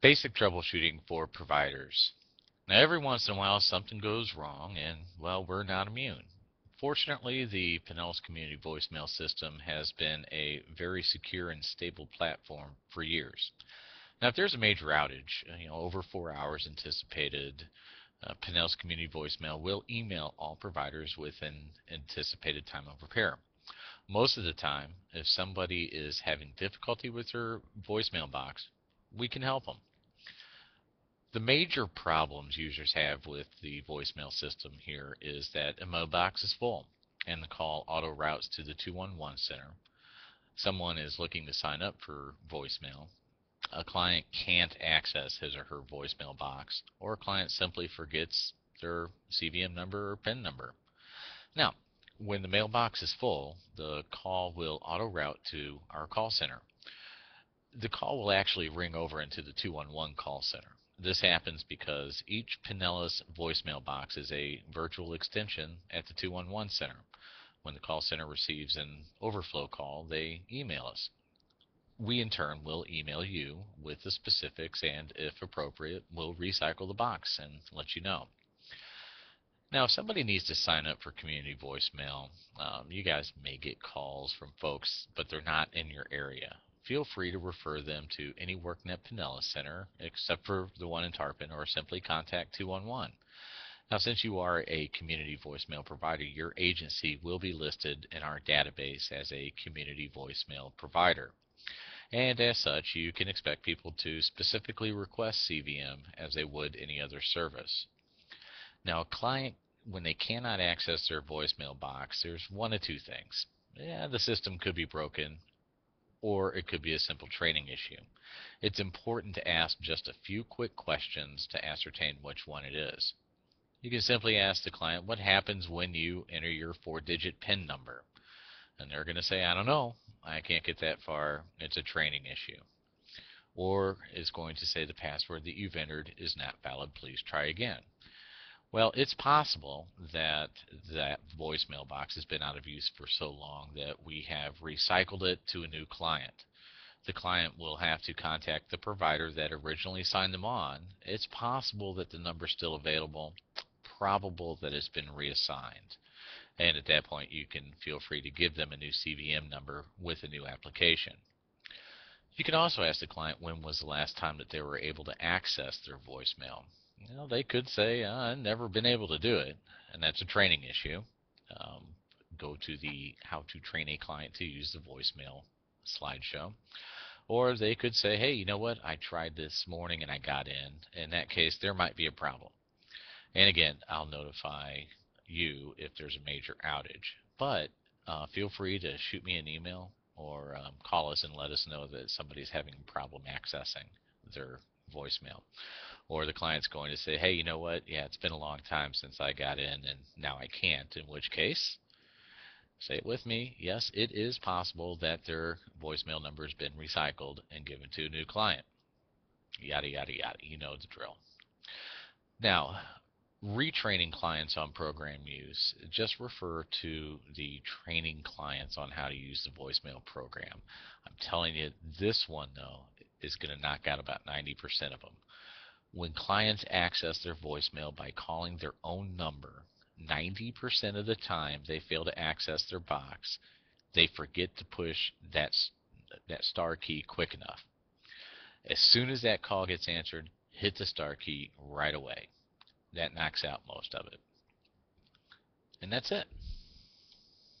Basic troubleshooting for providers. Now every once in a while something goes wrong and well we're not immune. Fortunately the Pinellas Community Voicemail System has been a very secure and stable platform for years. Now if there's a major outage, you know over four hours anticipated, uh, Pinellas Community Voicemail will email all providers with an anticipated time of repair. Most of the time, if somebody is having difficulty with their voicemail box, we can help them. The major problems users have with the voicemail system here is that a box is full and the call auto routes to the 211 center. Someone is looking to sign up for voicemail. A client can't access his or her voicemail box, or a client simply forgets their CVM number or PIN number. Now, when the mailbox is full, the call will auto route to our call center. The call will actually ring over into the 211 call center. This happens because each Pinellas voicemail box is a virtual extension at the 211 center. When the call center receives an overflow call, they email us. We in turn will email you with the specifics and, if appropriate, we'll recycle the box and let you know. Now, if somebody needs to sign up for community voicemail, um, you guys may get calls from folks, but they're not in your area feel free to refer them to any WorkNet Pinellas Center, except for the one in Tarpon, or simply contact 211. Now, since you are a community voicemail provider, your agency will be listed in our database as a community voicemail provider. And as such, you can expect people to specifically request CVM as they would any other service. Now, a client, when they cannot access their voicemail box, there's one of two things. Yeah, the system could be broken, or it could be a simple training issue. It's important to ask just a few quick questions to ascertain which one it is. You can simply ask the client what happens when you enter your four-digit PIN number. And they're going to say, I don't know. I can't get that far. It's a training issue. Or is going to say the password that you've entered is not valid. Please try again. Well, it's possible that that voicemail box has been out of use for so long that we have recycled it to a new client. The client will have to contact the provider that originally signed them on. It's possible that the number is still available, probable that it's been reassigned. And at that point, you can feel free to give them a new CVM number with a new application. You can also ask the client when was the last time that they were able to access their voicemail know, they could say, uh, I've never been able to do it, and that's a training issue. Um, go to the how to train a client to use the voicemail slideshow. Or they could say, hey, you know what, I tried this morning and I got in. In that case, there might be a problem. And again, I'll notify you if there's a major outage. But uh, feel free to shoot me an email or um, call us and let us know that somebody's having a problem accessing their voicemail or the client's going to say, hey, you know what? Yeah, it's been a long time since I got in and now I can't, in which case, say it with me, yes, it is possible that their voicemail number has been recycled and given to a new client. Yada, yada, yada. You know the drill. Now, retraining clients on program use, just refer to the training clients on how to use the voicemail program. I'm telling you, this one, though, is going to knock out about 90% of them. When clients access their voicemail by calling their own number, 90% of the time they fail to access their box. They forget to push that, that star key quick enough. As soon as that call gets answered, hit the star key right away. That knocks out most of it. And that's it.